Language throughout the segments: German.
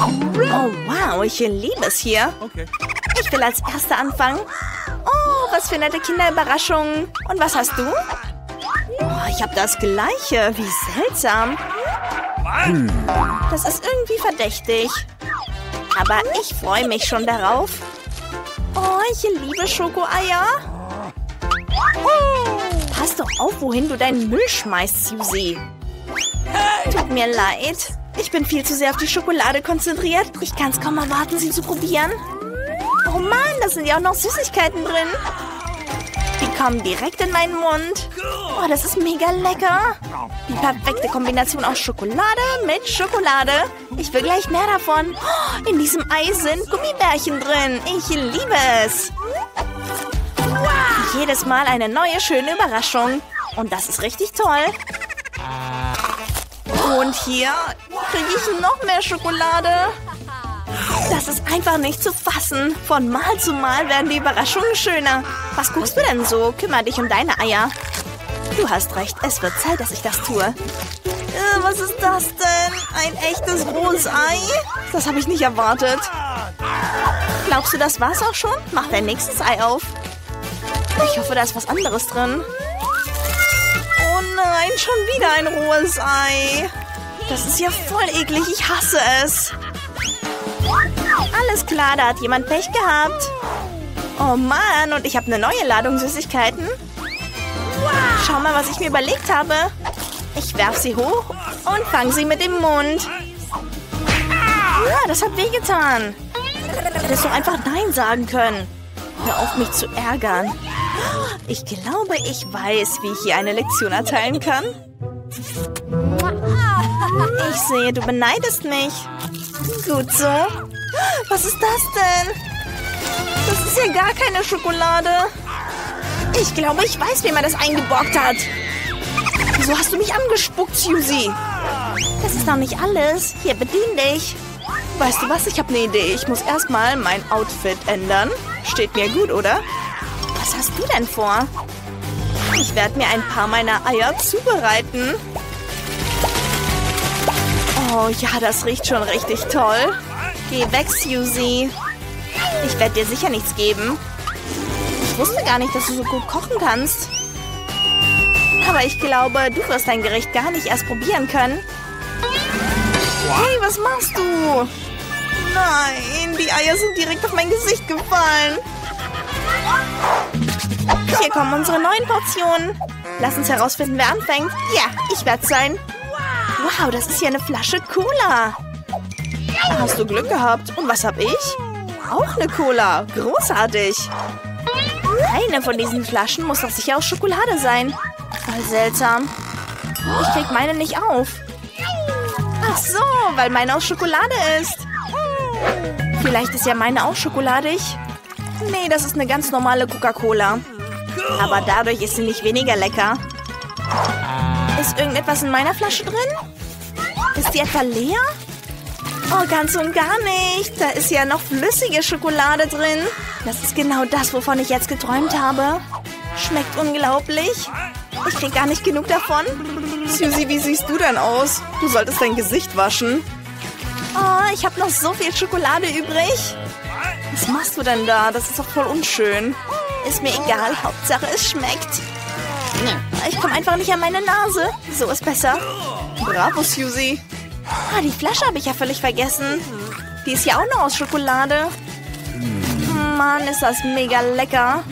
Oh, wow, ich liebe es hier. Ich will als Erster anfangen. Oh, was für nette Kinderüberraschungen. Und was hast du? Oh, ich habe das Gleiche. Wie seltsam. Das ist irgendwie verdächtig. Aber ich freue mich schon darauf. Oh, ich liebe Schokoeier. Pass doch auf, wohin du deinen Müll schmeißt, Susie. Tut mir leid. Ich bin viel zu sehr auf die Schokolade konzentriert. Ich kann es kaum erwarten, sie zu probieren. Oh Mann, da sind ja auch noch Süßigkeiten drin. Die kommen direkt in meinen Mund. Oh, das ist mega lecker. Die perfekte Kombination aus Schokolade mit Schokolade. Ich will gleich mehr davon. Oh, in diesem Ei sind Gummibärchen drin. Ich liebe es. Jedes Mal eine neue, schöne Überraschung. Und das ist richtig toll. Und hier kriege ich noch mehr Schokolade. Das ist einfach nicht zu fassen. Von Mal zu Mal werden die Überraschungen schöner. Was guckst du denn so? Kümmer dich um deine Eier. Du hast recht, es wird Zeit, dass ich das tue. Äh, was ist das denn? Ein echtes rohes Ei? Das habe ich nicht erwartet. Glaubst du, das war's auch schon? Mach dein nächstes Ei auf. Ich hoffe, da ist was anderes drin. Nein, schon wieder ein rohes Ei. Das ist ja voll eklig. Ich hasse es. Alles klar, da hat jemand Pech gehabt. Oh Mann, und ich habe eine neue Ladung Süßigkeiten. Schau mal, was ich mir überlegt habe. Ich werf sie hoch und fange sie mit dem Mund. Ja, das hat wehgetan. Hättest doch einfach Nein sagen können. Hör auf, mich zu ärgern. Ich glaube, ich weiß, wie ich hier eine Lektion erteilen kann. Ich sehe, du beneidest mich. Gut so. Was ist das denn? Das ist ja gar keine Schokolade. Ich glaube, ich weiß, wem er das eingeborgt hat. Wieso hast du mich angespuckt, Susie? Das ist noch nicht alles. Hier, bedien dich. Weißt du was? Ich habe eine Idee. Ich muss erstmal mein Outfit ändern. Steht mir gut, oder? Was hast du denn vor? Ich werde mir ein paar meiner Eier zubereiten. Oh ja, das riecht schon richtig toll. Geh weg, Susie. Ich werde dir sicher nichts geben. Ich wusste gar nicht, dass du so gut kochen kannst. Aber ich glaube, du wirst dein Gericht gar nicht erst probieren können. Hey, was machst du? Nein, die Eier sind direkt auf mein Gesicht gefallen. Hier kommen unsere neuen Portionen. Lass uns herausfinden, wer anfängt. Ja, ich werde sein. Wow, das ist ja eine Flasche Cola. Hast du Glück gehabt. Und was habe ich? Auch eine Cola. Großartig. Eine von diesen Flaschen muss doch sicher aus Schokolade sein. Voll seltsam. Ich krieg meine nicht auf. Ach so, weil meine aus Schokolade ist. Vielleicht ist ja meine auch schokoladig. Nee, das ist eine ganz normale Coca-Cola. Aber dadurch ist sie nicht weniger lecker. Ist irgendetwas in meiner Flasche drin? Ist die etwa leer? Oh, ganz und gar nicht. Da ist ja noch flüssige Schokolade drin. Das ist genau das, wovon ich jetzt geträumt habe. Schmeckt unglaublich. Ich krieg gar nicht genug davon. Susie, wie siehst du denn aus? Du solltest dein Gesicht waschen. Oh, ich habe noch so viel Schokolade übrig. Was machst du denn da? Das ist doch voll unschön. Ist mir egal. Hauptsache, es schmeckt. Ich komme einfach nicht an meine Nase. So ist besser. Bravo, Susie. Ah, die Flasche habe ich ja völlig vergessen. Die ist ja auch noch aus Schokolade. Mann, ist das mega lecker.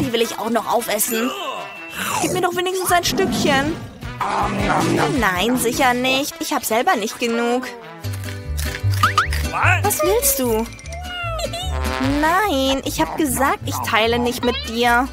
Die will ich auch noch aufessen. Gib mir doch wenigstens ein Stückchen. Nein, sicher nicht. Ich habe selber nicht genug. Was willst du? Nein, ich habe gesagt, ich teile nicht mit dir.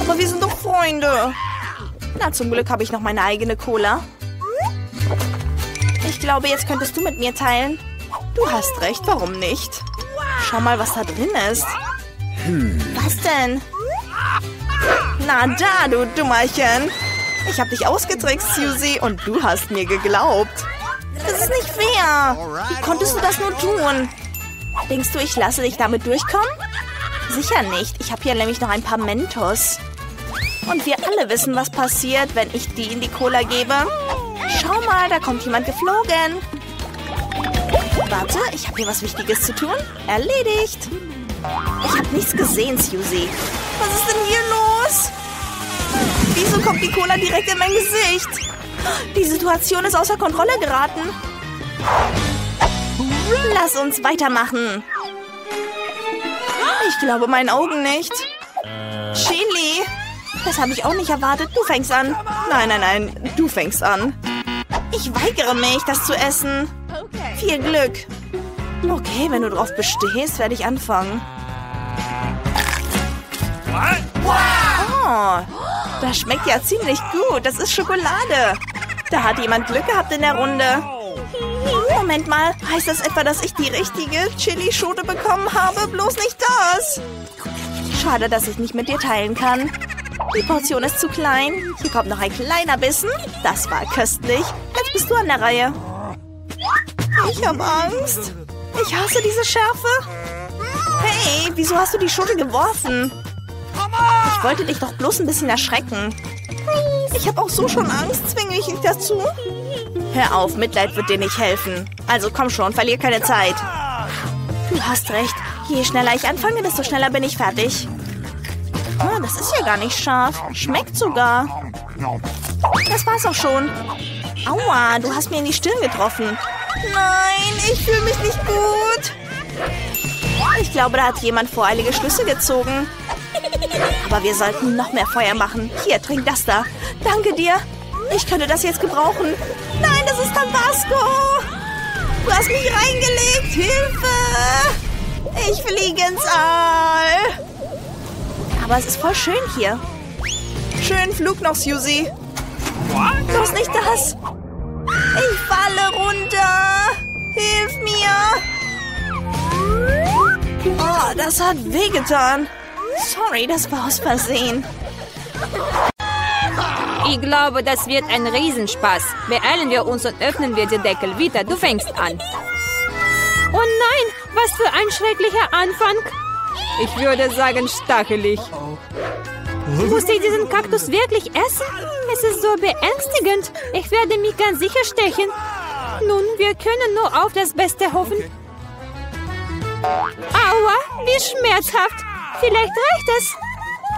Aber wir sind doch Freunde. Na, zum Glück habe ich noch meine eigene Cola. Ich glaube, jetzt könntest du mit mir teilen. Du hast recht, warum nicht? Schau mal, was da drin ist. Was denn? Na da, du Dummerchen. Ich habe dich ausgetrickst, Susie, und du hast mir geglaubt. Das ist nicht fair. Wie konntest du das nur tun? Denkst du, ich lasse dich damit durchkommen? Sicher nicht. Ich habe hier nämlich noch ein paar Mentos. Und wir alle wissen, was passiert, wenn ich die in die Cola gebe. Schau mal, da kommt jemand geflogen. Warte, ich habe hier was Wichtiges zu tun. Erledigt. Ich habe nichts gesehen, Susie. Was ist denn hier los? Wieso kommt die Cola direkt in mein Gesicht? Die Situation ist außer Kontrolle geraten. Lass uns weitermachen. Ich glaube meinen Augen nicht. Chili. Das habe ich auch nicht erwartet. Du fängst an. Nein, nein, nein. Du fängst an. Ich weigere mich, das zu essen. Viel Glück. Okay, wenn du drauf bestehst, werde ich anfangen. Oh, das schmeckt ja ziemlich gut. Das ist Schokolade. Da hat jemand Glück gehabt in der Runde. Moment mal, heißt das etwa, dass ich die richtige Chili-Schote bekommen habe? Bloß nicht das. Schade, dass ich nicht mit dir teilen kann. Die Portion ist zu klein. Hier kommt noch ein kleiner Bissen. Das war köstlich. Jetzt bist du an der Reihe. Ich habe Angst. Ich hasse diese Schärfe. Hey, wieso hast du die Schote geworfen? Ich wollte dich doch bloß ein bisschen erschrecken. Ich habe auch so schon Angst. Zwinge ich dich dazu? Hör auf, Mitleid wird dir nicht helfen. Also komm schon, verlier keine Zeit. Du hast recht. Je schneller ich anfange, desto schneller bin ich fertig. Oh, das ist ja gar nicht scharf. Schmeckt sogar. Das war's auch schon. Aua, du hast mir in die Stirn getroffen. Nein, ich fühle mich nicht gut. Ich glaube, da hat jemand voreilige Schlüsse gezogen. Aber wir sollten noch mehr Feuer machen. Hier, trink das da. Danke dir. Ich könnte das jetzt gebrauchen. Nein, das ist Tabasco. Du hast mich reingelegt. Hilfe. Ich fliege ins All. Aber es ist voll schön hier. Schönen Flug noch, Susie. Bloß nicht das. Ich falle runter. Hilf mir. Oh, das hat wehgetan. Sorry, das war aus Versehen. Ich glaube, das wird ein Riesenspaß. Beeilen wir uns und öffnen wir den Deckel. Vita, du fängst an. Oh nein, was für ein schrecklicher Anfang. Ich würde sagen stachelig. Muss ich diesen Kaktus wirklich essen? Es ist so beängstigend. Ich werde mich ganz sicher stechen. Nun, wir können nur auf das Beste hoffen. Aua, wie schmerzhaft. Vielleicht reicht es.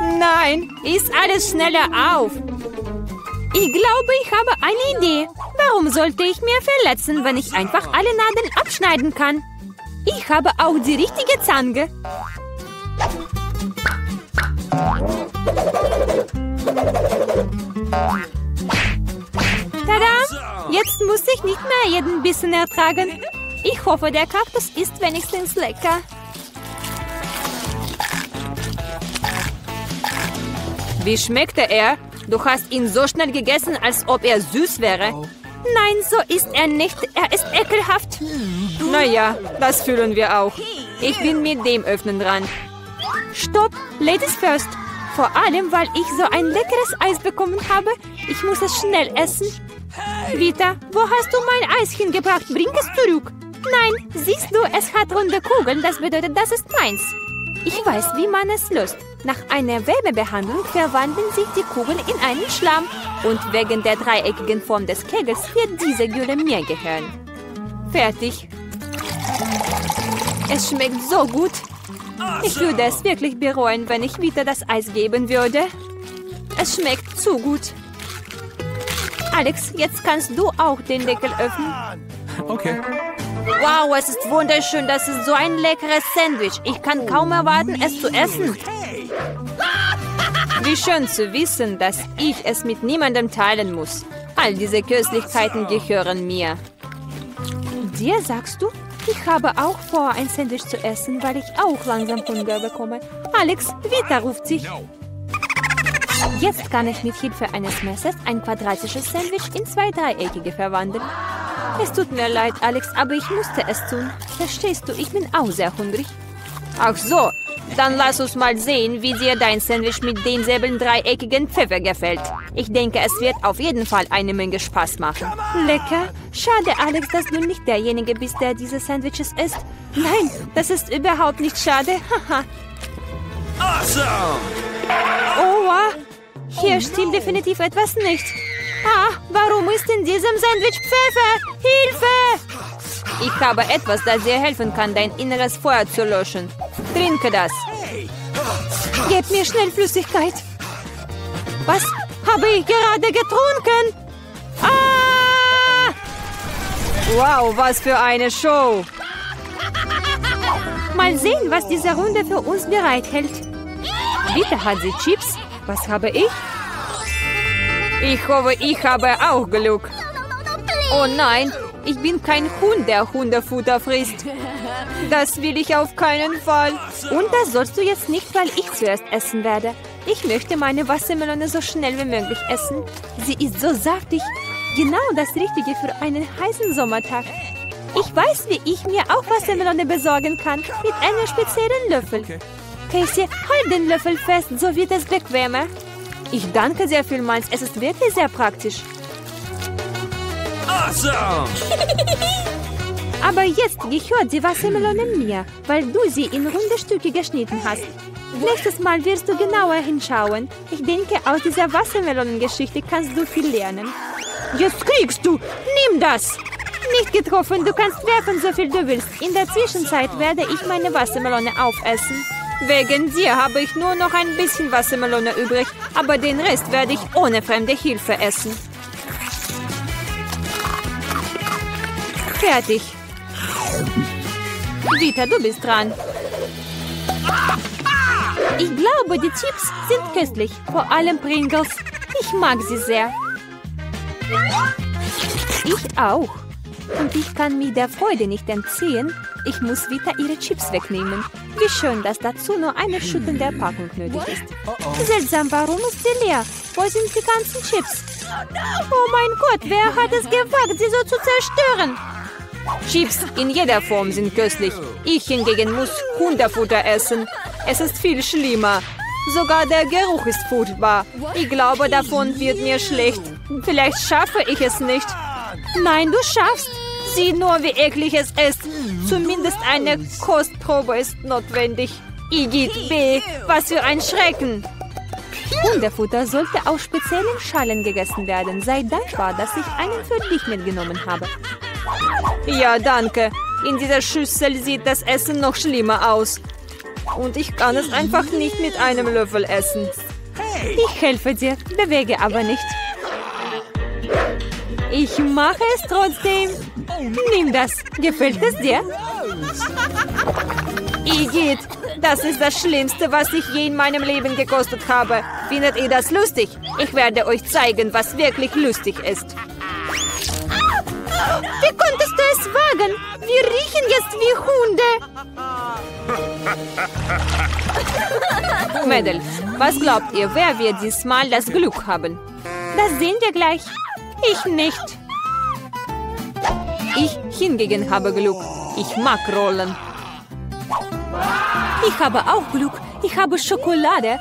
Nein, ist alles schneller auf. Ich glaube, ich habe eine Idee. Warum sollte ich mir verletzen, wenn ich einfach alle Nadeln abschneiden kann? Ich habe auch die richtige Zange. Tada! Jetzt muss ich nicht mehr jeden Bissen ertragen. Ich hoffe, der Kaktus ist wenigstens lecker. Wie schmeckte er? Du hast ihn so schnell gegessen, als ob er süß wäre. Nein, so ist er nicht. Er ist ekelhaft. Naja, das fühlen wir auch. Ich bin mit dem Öffnen dran. Stopp, Ladies first. Vor allem, weil ich so ein leckeres Eis bekommen habe. Ich muss es schnell essen. Vita, wo hast du mein Eis hingebracht? Bring es zurück. Nein, siehst du, es hat runde Kugeln. Das bedeutet, das ist meins. Ich weiß, wie man es löst. Nach einer Wärmebehandlung verwandeln sich die Kugeln in einen Schlamm. Und wegen der dreieckigen Form des Kegels wird diese Gülle mir gehören. Fertig. Es schmeckt so gut. Ich würde es wirklich bereuen, wenn ich wieder das Eis geben würde. Es schmeckt zu gut. Alex, jetzt kannst du auch den Deckel öffnen. Okay. Wow, es ist wunderschön. Das ist so ein leckeres Sandwich. Ich kann kaum erwarten, es zu essen. Wie schön zu wissen, dass ich es mit niemandem teilen muss. All diese Köstlichkeiten gehören mir. Dir sagst du? Ich habe auch vor, ein Sandwich zu essen, weil ich auch langsam Hunger bekomme. Alex, Vita ruft sich. Jetzt kann ich mit Hilfe eines Messers ein quadratisches Sandwich in zwei dreieckige verwandeln. Es tut mir leid, Alex, aber ich musste es tun. Verstehst du, ich bin auch sehr hungrig. Ach so, dann lass uns mal sehen, wie dir dein Sandwich mit denselben dreieckigen Pfeffer gefällt. Ich denke, es wird auf jeden Fall eine Menge Spaß machen. Lecker. Schade, Alex, dass du nicht derjenige bist, der diese Sandwiches isst. Nein, das ist überhaupt nicht schade. Haha. Awesome! Oha, hier stimmt definitiv etwas nicht. Ah, warum ist in diesem Sandwich Pfeffer? Hilfe! Ich habe etwas, das dir helfen kann, dein inneres Feuer zu löschen. Trinke das. Gib mir schnell Flüssigkeit. Was habe ich gerade getrunken? Ah! Wow, was für eine Show. Mal sehen, was diese Runde für uns bereithält. Bitte hat sie Chips. Was habe ich? Ich hoffe, ich habe auch Glück. Oh nein, ich bin kein Hund, der Hundefutter frisst. Das will ich auf keinen Fall. Und das sollst du jetzt nicht, weil ich zuerst essen werde. Ich möchte meine Wassermelone so schnell wie möglich essen. Sie ist so saftig. Genau das Richtige für einen heißen Sommertag. Ich weiß, wie ich mir auch Wassermelone besorgen kann. Mit einem speziellen Löffel. Casey, halt den Löffel fest, so wird es bequemer. Ich danke sehr vielmals. Es ist wirklich sehr praktisch. Awesome! Aber jetzt gehört die Wassermelone mir, weil du sie in runde Stücke geschnitten hast. Nächstes Mal wirst du genauer hinschauen. Ich denke, aus dieser Wassermelonengeschichte kannst du viel lernen. Jetzt kriegst du! Nimm das! Nicht getroffen, du kannst werfen, so viel du willst. In der Zwischenzeit werde ich meine Wassermelone aufessen. Wegen dir habe ich nur noch ein bisschen Wassermelone übrig, aber den Rest werde ich ohne fremde Hilfe essen. Fertig. Vita, du bist dran. Ich glaube, die Chips sind köstlich, vor allem Pringles. Ich mag sie sehr. Ich auch. Und ich kann mich der Freude nicht entziehen. Ich muss Vita ihre Chips wegnehmen. Wie schön, dass dazu nur eine Schüttel der Packung nötig ist. Seltsam, warum ist sie leer? Wo sind die ganzen Chips? Oh mein Gott, wer hat es gewagt, sie so zu zerstören? Chips in jeder Form sind köstlich. Ich hingegen muss Hundefutter essen. Es ist viel schlimmer. Sogar der Geruch ist furchtbar. Ich glaube, davon wird mir schlecht. Vielleicht schaffe ich es nicht. Nein, du schaffst. Sieh nur, wie eklig es ist. Zumindest eine Kostprobe ist notwendig. Igitt B, was für ein Schrecken. Hundefutter sollte aus speziellen Schalen gegessen werden. Sei dankbar, dass ich einen für dich mitgenommen habe. Ja, danke. In dieser Schüssel sieht das Essen noch schlimmer aus. Und ich kann es einfach nicht mit einem Löffel essen. Ich helfe dir, bewege aber nicht. Ich mache es trotzdem. Nimm das. Gefällt es dir? Igitt, das ist das Schlimmste, was ich je in meinem Leben gekostet habe. Findet ihr das lustig? Ich werde euch zeigen, was wirklich lustig ist. Wie konntest es wagen? Wir riechen jetzt wie Hunde. Mädel, was glaubt ihr, wer wird diesmal das Glück haben? Das sehen wir gleich. Ich nicht. Ich hingegen habe Glück. Ich mag Rollen. Ich habe auch Glück. Ich habe Schokolade.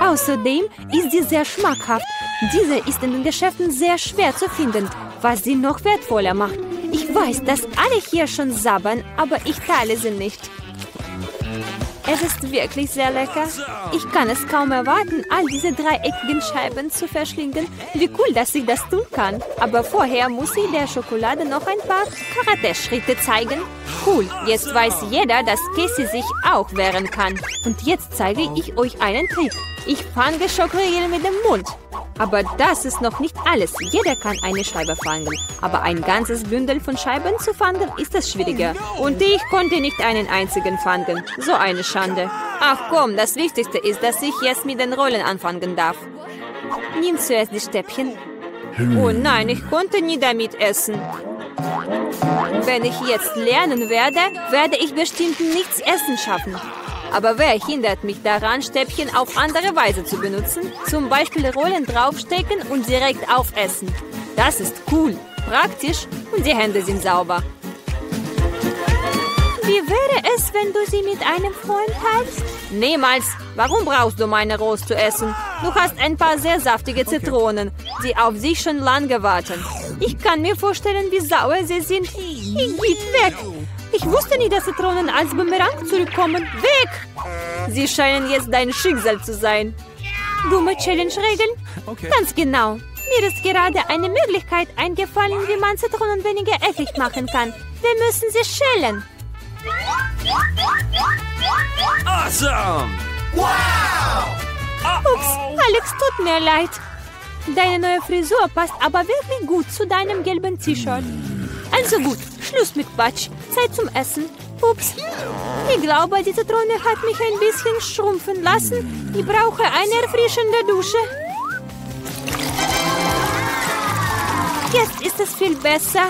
Außerdem ist sie sehr schmackhaft. Diese ist in den Geschäften sehr schwer zu finden, was sie noch wertvoller macht. Ich weiß, dass alle hier schon sabbern, aber ich teile sie nicht. Es ist wirklich sehr lecker. Ich kann es kaum erwarten, all diese dreieckigen Scheiben zu verschlingen. Wie cool, dass ich das tun kann. Aber vorher muss ich der Schokolade noch ein paar Karate-Schritte zeigen. Cool, jetzt weiß jeder, dass Casey sich auch wehren kann. Und jetzt zeige ich euch einen Trick. Ich fange Schokoriegel mit dem Mund. Aber das ist noch nicht alles. Jeder kann eine Scheibe fangen. Aber ein ganzes Bündel von Scheiben zu fangen, ist es schwieriger. Und ich konnte nicht einen einzigen fangen. So eine Schande. Ach komm, das Wichtigste ist, dass ich jetzt mit den Rollen anfangen darf. Nimm zuerst die Stäbchen. Oh nein, ich konnte nie damit essen. Wenn ich jetzt lernen werde, werde ich bestimmt nichts essen schaffen. Aber wer hindert mich daran, Stäbchen auf andere Weise zu benutzen? Zum Beispiel Rollen draufstecken und direkt aufessen. Das ist cool, praktisch und die Hände sind sauber. Wie wäre es, wenn du sie mit einem Freund teilst? Niemals. Warum brauchst du meine Rost zu essen? Du hast ein paar sehr saftige Zitronen, die auf sich schon lange warten. Ich kann mir vorstellen, wie sauer sie sind. Ich geht weg. Ich wusste nie, dass Zitronen als Bumerang zurückkommen. Weg! Sie scheinen jetzt dein Schicksal zu sein. Dumme Challenge-Regeln? Okay. Ganz genau. Mir ist gerade eine Möglichkeit eingefallen, wie man Zitronen weniger eklig machen kann. Wir müssen sie schälen. Awesome! Ups, Alex, tut mir leid. Deine neue Frisur passt aber wirklich gut zu deinem gelben T-Shirt. Also gut, Schluss mit Quatsch. Zeit zum Essen. Ups. Ich glaube, die Zitrone hat mich ein bisschen schrumpfen lassen. Ich brauche eine erfrischende Dusche. Jetzt ist es viel besser.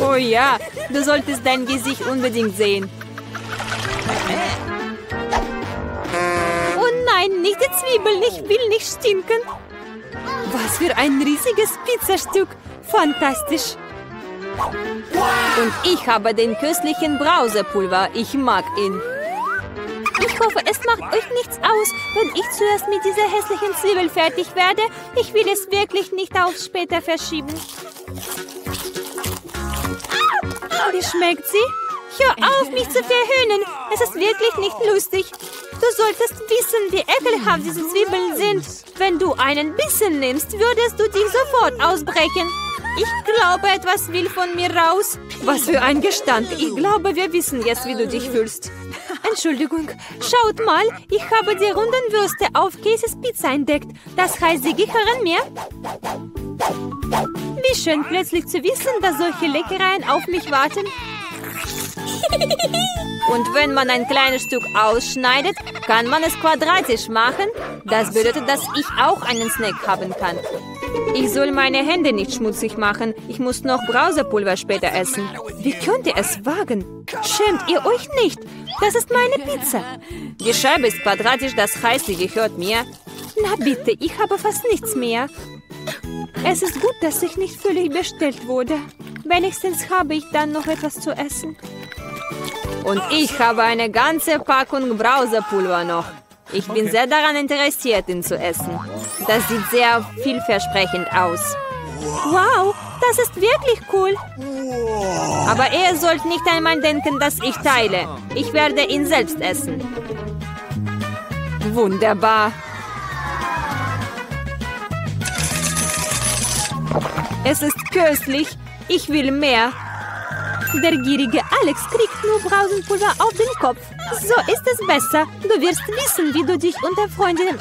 Oh ja, du solltest dein Gesicht unbedingt sehen. Oh nein, nicht die Zwiebeln, ich will nicht stinken. Was für ein riesiges Pizzastück. Fantastisch. Und ich habe den köstlichen Brausepulver. Ich mag ihn. Ich hoffe, es macht euch nichts aus, wenn ich zuerst mit dieser hässlichen Zwiebel fertig werde. Ich will es wirklich nicht auf später verschieben. Wie schmeckt sie? Hör auf, mich zu verhöhnen. Es ist wirklich nicht lustig. Du solltest wissen, wie ekelhaft diese Zwiebeln sind. Wenn du einen Bissen nimmst, würdest du dich sofort ausbrechen. Ich glaube, etwas will von mir raus. Was für ein Gestand. Ich glaube, wir wissen jetzt, wie du dich fühlst. Entschuldigung, schaut mal, ich habe die runden Würste auf Käses Pizza entdeckt. Das heißt, sie gehören mir? Wie schön plötzlich zu wissen, dass solche Leckereien auf mich warten. Und wenn man ein kleines Stück ausschneidet, kann man es quadratisch machen. Das bedeutet, dass ich auch einen Snack haben kann. Ich soll meine Hände nicht schmutzig machen. Ich muss noch Brausepulver später essen. Wie könnt ihr es wagen? Schämt ihr euch nicht? Das ist meine Pizza. Die Scheibe ist quadratisch, das heißt, sie gehört mir. Na bitte, ich habe fast nichts mehr. Es ist gut, dass ich nicht völlig bestellt wurde. Wenigstens habe ich dann noch etwas zu essen. Und ich habe eine ganze Packung Brausepulver noch. Ich bin sehr daran interessiert, ihn zu essen. Das sieht sehr vielversprechend aus. Wow, das ist wirklich cool. Aber ihr sollt nicht einmal denken, dass ich teile. Ich werde ihn selbst essen. Wunderbar. Es ist köstlich. Ich will mehr. Der gierige Alex kriegt nur Brausenpulver auf den Kopf. So ist es besser. Du wirst wissen, wie du dich unter Freundinnen